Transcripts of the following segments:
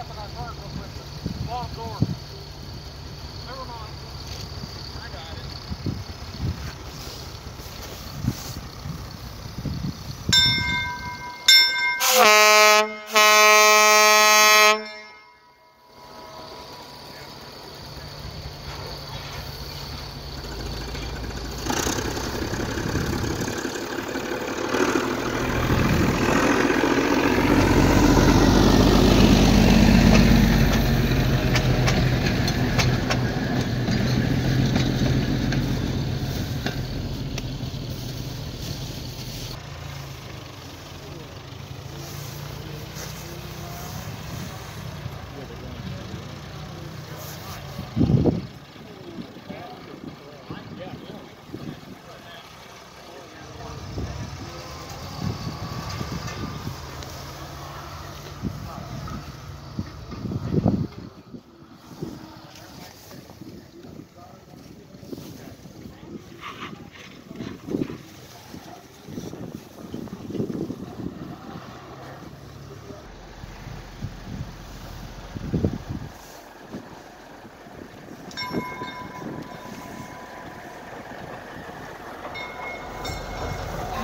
tap on our card real quick. Bottom door.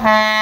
Bye.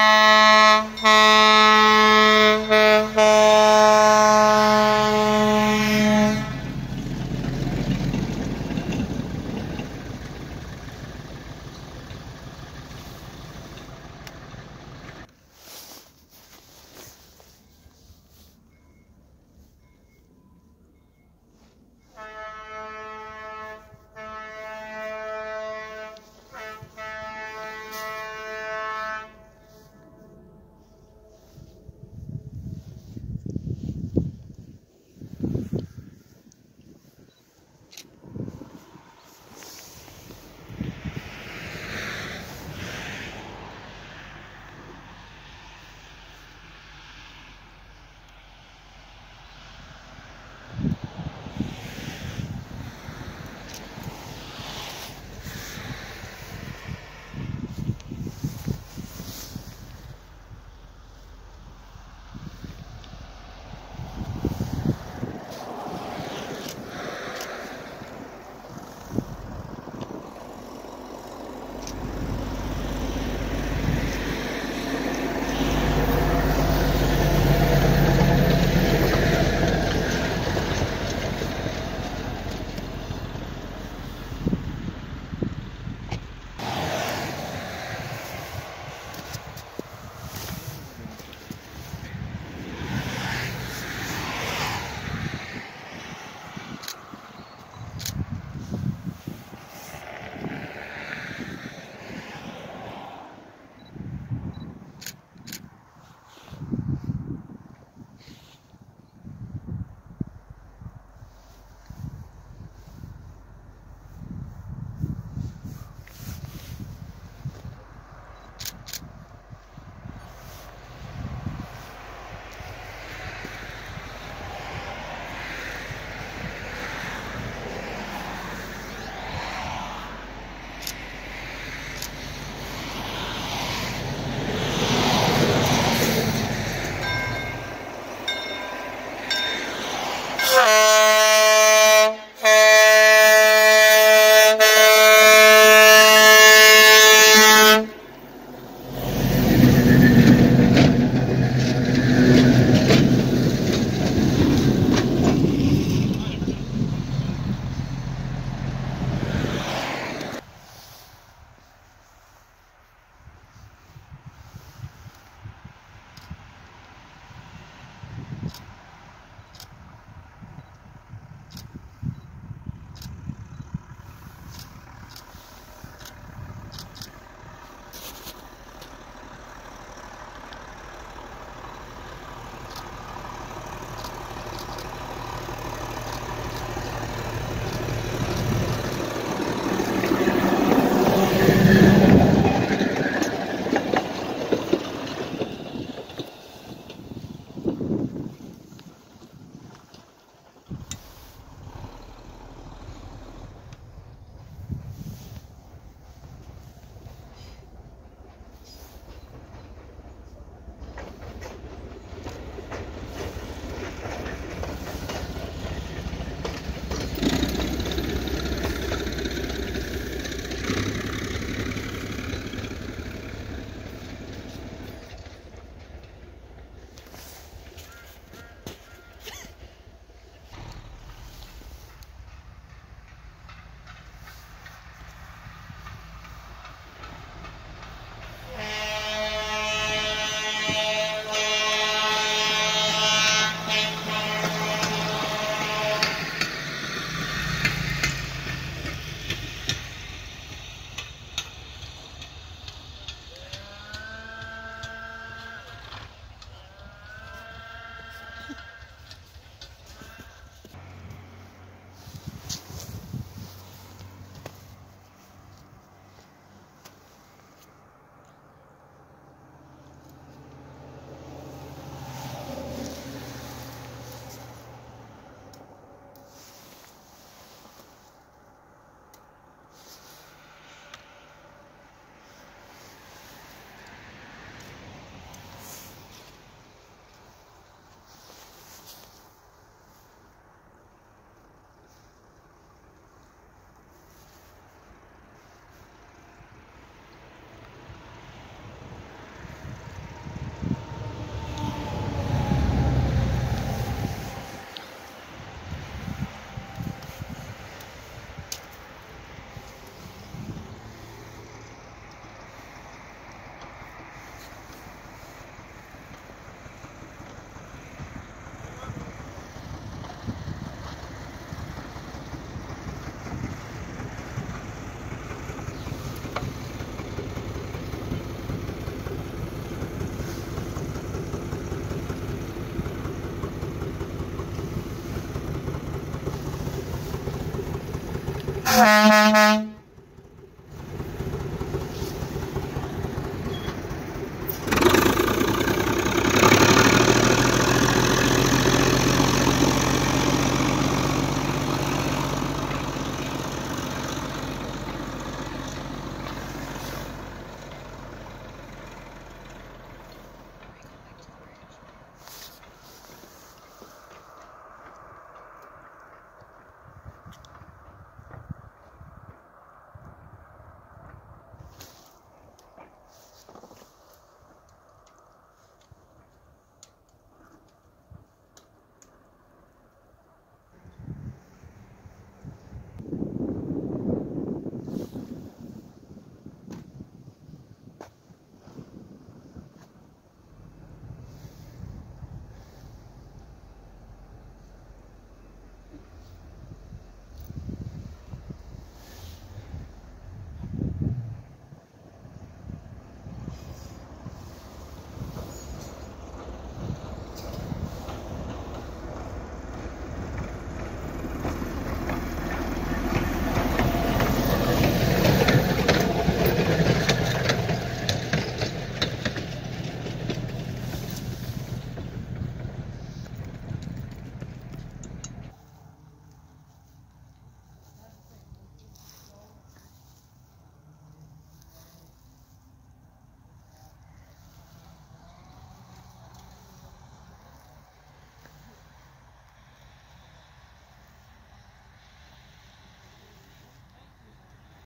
Bye.